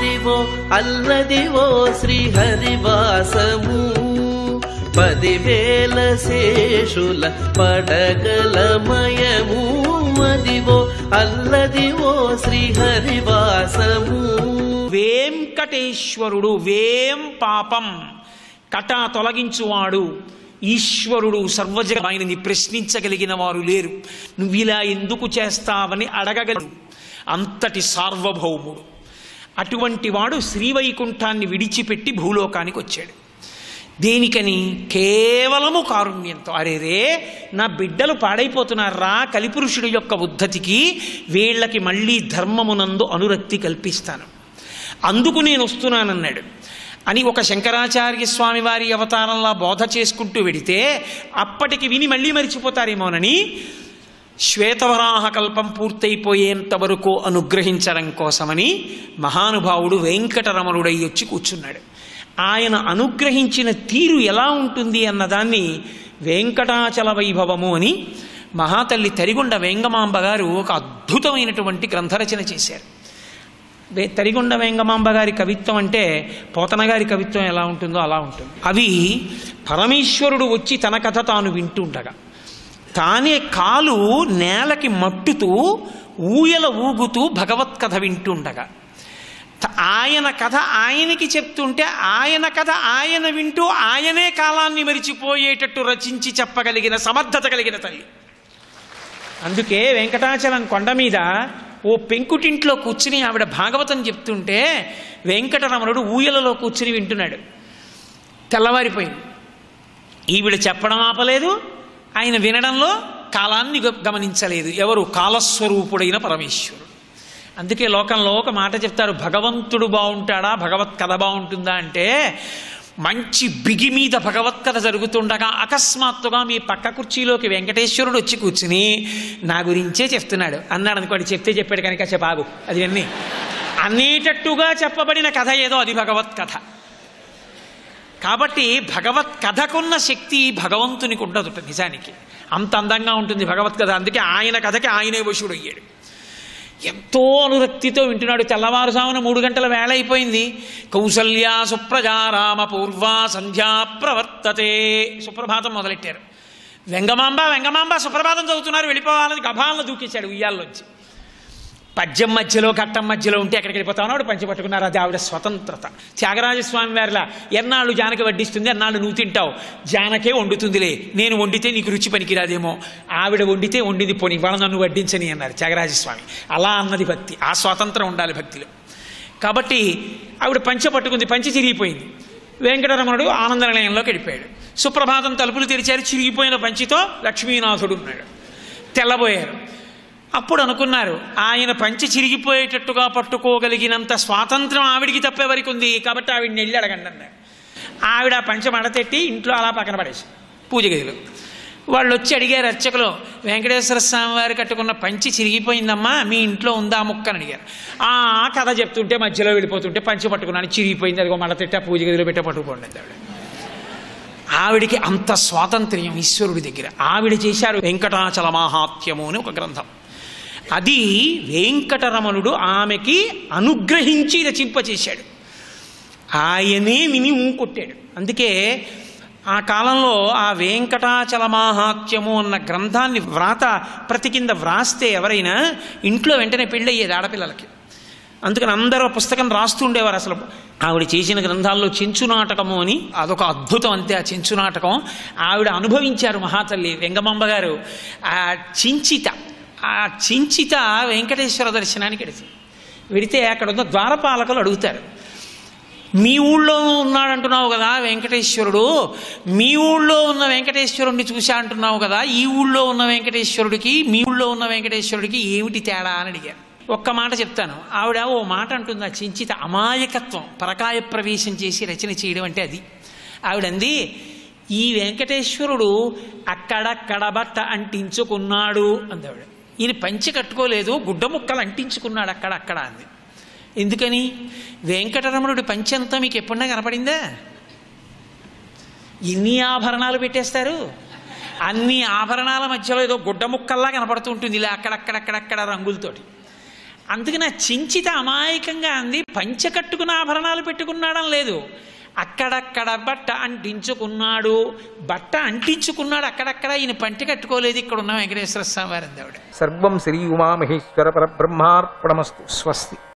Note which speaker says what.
Speaker 1: అదివో అల్లదివో శ్రీహరివాసము. పదివేల శేషుల పడగలమయము అదివో అల్లదివో శ్రీహరివాసము.
Speaker 2: వేంకటేశ్వరుడు వేం పాపం కట తొలగించువాడు. ఈశ్వరుడు సర్వజగ ఆయనని ప్రశ్నించగలిగిన వారు లేరు. నువ్వు ఇలా ఎందుకు చేస్తావని అడగగలడు అంతటి సార్వభౌముడు. అటువంటి వాడు శ్రీవైకుంఠాన్ని విడిచిపెట్టి భూలోకానికి వచ్చాడు. దేనికని కేవలము కారుణ్యంతో అరేరే నా బిడ్డలు పాడైపోతున్నారా కలిపురుషుడు యొక్క ఉద్ధతికి వీళ్ళకి మళ్ళీ ధర్మమునందు అనురక్తి కల్పిస్తాను. అందుకు నేను వస్తున్నానన్నాడు. అని ఒక శంకరాచార్య స్వామి వారి అవతారంలా బోధ చేసుకుంటూ వెడితే అప్పటికి విని మళ్ళీ మరిచిపోతారేమోనని శ్వేతవరాహ కల్పం పూర్తయిపోయేంత వరకు అనుగ్రహించడం కోసమని మహానుభావుడు వెంకటరమణుడై వచ్చి కూర్చున్నాడు. ఆయన అనుగ్రహించిన తీరు ఎలా ఉంటుంది అన్నదాన్ని వెంకటాచల వైభవము అని మహాతల్లి తరిగొండ వేంగమాంబ గారు ఒక అద్భుతమైనటువంటి గ్రంథరచన చేశారు. తరిగొండ వెంగమాంబ గారి కవిత్వం అంటే పోతన గారి కవిత్వం ఎలా ఉంటుందో అలా ఉంటుంది. అవి పరమేశ్వరుడు వచ్చి తన కథ తాను వింటుండగా తానే కాలు నేలకి మట్టుతూ ఊయల ఊగుతూ భగవత్ కథ వింటుండగా. ఆయన కథ ఆయనకి చెప్తుంటే ఆయన కథ ఆయన వింటూ ఆయనే కాలాన్ని మరిచిపోయేటట్టు రచించి చెప్పగలిగిన సమర్థత కలిగిన తల్లి. అందుకే వెంకటాచలం కొండ మీద ఓ పెంకుటింట్లో కూర్చుని ఆవిడ భాగవతం చెప్తుంటే వెంకటరమణుడు ఊయలలో కూర్చుని వింటున్నాడు. తెల్లవారిపోయింది. ఈవిడ చెప్పడం ఆపలేదు ఆయన వినడంలో కాలాన్ని గ- గమనించలేదు. ఎవరు? కాలస్వరూపుడైన పరమేశ్వరుడు. అందుకే లోకంలో ఒక మాట చెప్తారు భగవంతుడు బాగుంటాడా భగవత్ కథ బాగుంటుందా అంటే మంచి బిగి మీద భగవత్ కథ జరుగుతుండగా అకస్మాత్తుగా మీ పక్క కుర్చీలోకి వెంకటేశ్వరుడు వచ్చి కూర్చుని నా గురించే చెప్తున్నాడు. అన్నాడు అనుకోండి చెప్తే చెప్పాడు కనుక చెప్పాగు అది అన్నీ. అనేటట్టుగా చెప్పబడిన కథ ఏదో అది భగవత్ కథ. కాబట్టి భగవత్ కథకున్న శక్తి భగవంతునికి ఉండదు నిజానికి. అంత అందంగా ఉంటుంది భగవత్ కథ. అందుకే ఆయన కథకి ఆయనే వశుడు అయ్యాడు. ఎంతో అనురక్తితో వింటున్నాడు. తెల్లవారుజామున మూడు గంటల వేళ అయిపోయింది. కౌసల్యా సుప్రజారామ పూర్వ సంధ్యా ప్రవర్తతే. సుప్రభాతం మొదలెట్టారు. వెంగమాంబ వెంగమాంబ సుప్రభాతం చదువుతున్నారు. వెళ్ళిపోవాలని గభాలను దూకేశాడు ఉయ్యాల్లోంచి. పద్యం మధ్యలో కట్టం మధ్యలో ఉంటే ఎక్కడికి వెళ్ళిపోతావు? ఆవిడ పంచిపట్టుకున్నారు అది ఆవిడ స్వతంత్రత. త్యాగరాజస్వామి వారిలా ఎన్నాళ్ళు జానకి వడ్డిస్తుంది ఎన్నాళ్ళు నువ్వు తింటావు? జానకే వండుతుందిలే నేను వండితే నీకు రుచి పనికిరాదేమో. ఆవిడ వండితే వండింది పోని ఇవాళ నన్ను వడ్డించని అన్నారు త్యాగరాజస్వామి అలా అన్నది భక్తి ఆ స్వాతంత్రం ఉండాలి భక్తిలో. కాబట్టి ఆవిడ పంచ పట్టుకుంది పంచి చిరిగిపోయింది. వెంకటరమణుడు ఆనంద నిలయంలోకి వెళ్ళిపోయాడు. సుప్రభాతం తలుపులు తెరిచారు చిరిగిపోయిన పంచితో లక్ష్మీనాథుడు ఉన్నాడు. తెల్లబోయారు. అప్పుడు అనుకున్నారు ఆయన పంచి చిరిగిపోయేటట్టుగా పట్టుకోగలిగినంత స్వాతంత్రం ఆవిడికి తప్పేవరికి ఉంది కాబట్టి ఆవిడని వెళ్ళి అడగండి అన్నారు. ఆవిడ ఆ పంచ మడతెట్టి ఇంట్లో అలా పక్కన పడేసి పూజ గదిలో. వాళ్ళు వచ్చి అడిగారు అర్చకులు వెంకటేశ్వర స్వామి వారు కట్టుకున్న పంచి చిరిగిపోయిందమ్మా మీ ఇంట్లో ఉందా ముక్క? అని అడిగారు. ఆ కథ చెప్తుంటే మధ్యలో వెళ్ళిపోతుంటే పంచి పట్టుకున్నాను చిరిగిపోయింది అదిగో మడతెట్టి ఆ పూజ గదిలో పెట్టే పట్టుకోండి ఆవిడ. ఆవిడికి అంత స్వాతంత్ర్యం ఈశ్వరుడి దగ్గర. ఆవిడ చేశారు వెంకటాచల మహాత్యము అని ఒక గ్రంథం. అది వెంకటరమణుడు ఆమెకి అనుగ్రహించి రచింపచేశాడు. ఆయనే విని ఊకొట్టాడు కొట్టాడు. అందుకే ఆ కాలంలో ఆ వెంకటాచల మాహాత్యము అన్న గ్రంథాన్ని వ్రాత ప్రతి కింద వ్రాస్తే ఎవరైనా ఇంట్లో వెంటనే పెళ్ళయ్యేది ఆడపిల్లలకి. అందుకని అందరూ పుస్తకం రాస్తూ ఉండేవారు అసలు. ఆవిడ చేసిన గ్రంథాల్లో చెంచు నాటకము అని అదొక అద్భుతం అంతే ఆ చెంచు నాటకం. ఆవిడ అనుభవించారు మహాతల్లి వెంగమాంబ గారు. ఆ చించిత ఆ చించిత వెంకటేశ్వర దర్శనానికి వెడిచింది వెడితే అక్కడ ఉన్న ద్వారపాలకులు అడుగుతారు మీ ఊళ్ళో ఉన్నాడంటున్నావు కదా వెంకటేశ్వరుడు మీ ఊళ్ళో ఉన్న వెంకటేశ్వరుడిని చూశా అంటున్నావు కదా ఈ ఊళ్ళో ఉన్న వెంకటేశ్వరుడికి మీ ఊళ్ళో ఉన్న వెంకటేశ్వరుడికి ఏమిటి తేడా? అని అడిగారు. ఒక్క మాట చెప్తాను ఆవిడ ఓ మాట అంటుంది ఆ చించిత అమాయకత్వం పరకాయ ప్రవేశం చేసి రచన చేయడం అంటే అది. ఆవిడంది ఈ వెంకటేశ్వరుడు అక్కడక్కడ బట్ట అంటించుకున్నాడు అంది ఆవిడ. ఈయన పంచి కట్టుకోలేదు గుడ్డ ముక్కలు అంటించుకున్నాడు అక్కడక్కడ అంది. ఎందుకని? వెంకటరమణుడి పంచంతా మీకు ఎప్పుడన్నా కనపడిందా? ఎన్ని ఆభరణాలు పెట్టేస్తారు. అన్ని ఆభరణాల మధ్యలో ఏదో గుడ్డ ముక్కల్లా కనపడుతూ ఉంటుంది ఇలా అక్కడక్కడక్కడక్కడ రంగులతోటి. అందుకని ఆ చించిత అమాయకంగా అంది పంచ కట్టుకున్న ఆభరణాలు పెట్టుకున్నాడం లేదు. అక్కడక్కడ బట్ట అంటించుకున్నాడు. బట్ట అంటించుకున్నాడు. అక్కడక్కడ ఈయన పంటి కట్టుకోలేదు. ఇక్కడ ఉన్న వెంకటేశ్వర స్వామి వారి దేవుడు.
Speaker 3: సర్వం శ్రీ ఉమామహేశ్వర పరబ్రహ్మార్పణమస్తు. స్వస్తి.